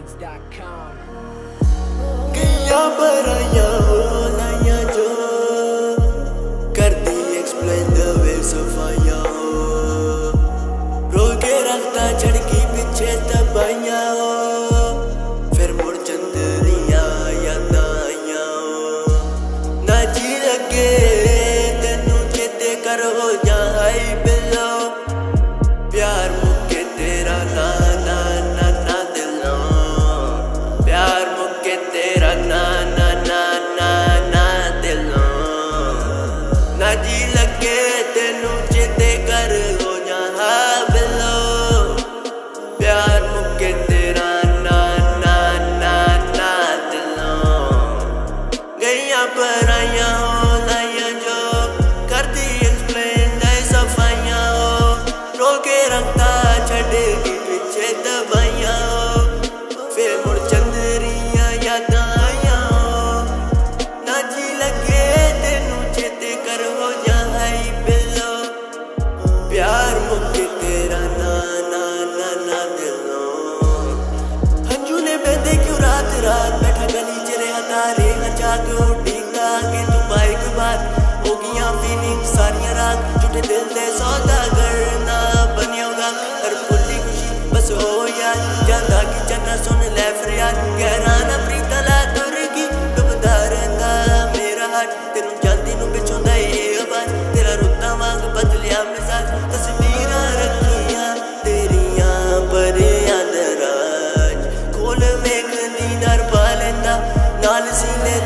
Beats.com. पर आया ਰਾਤ ਉਹ ਟਿੰਗਾ ਕਿ ਤੂੰ ਬਾਈਕ ਬਾਤ ਹੋ ਗਈਆਂ ਫੀਲਿੰਗ ਸਾਰੀਆਂ ਰਾਤ ਛੁੱਟੇ ਦਿਲ ਦੇ ਸੌਦਾ ਕਰਨਾ ਬਣਿਆ ਉਹਦਾ ਹਰ ਫੁੱਲੀ ਖੁਸ਼ੀ ਬਸ ਹੋ ਯਾਰ ਜਾਂਦਾ ਕਿ ਚੰਨਾ ਸੁਣ ਲੈ ਫਰਿਆਦ ਕਹਿ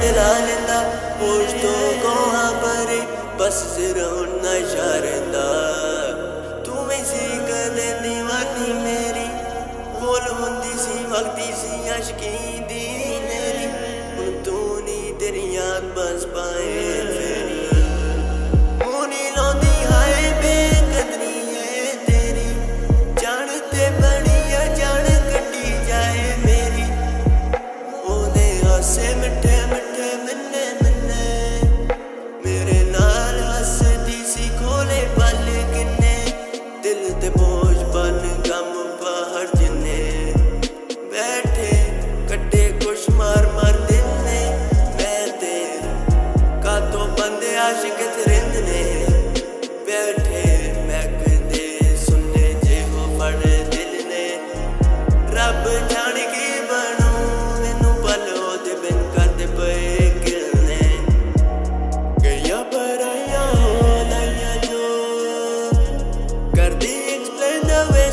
गिरा लेंदा मुझ तो गोहा परे बस जरा उन्ना शारेंदा तू में सी कदे दीवानी मेरी, बोल हुंदी सी वक्ती सी अशकी दी मेरी। हुन तू नी तेरी याद बस पाए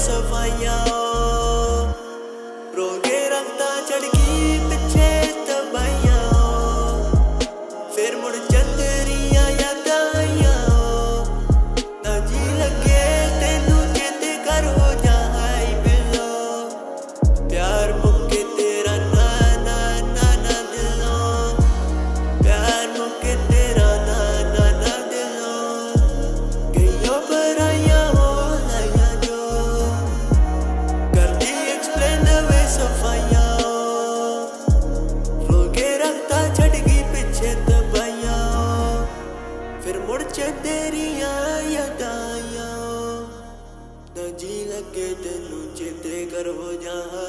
surveillance फिर मुड़ च तेरिया यदाया। न जी लगे तेन चेते करो जहा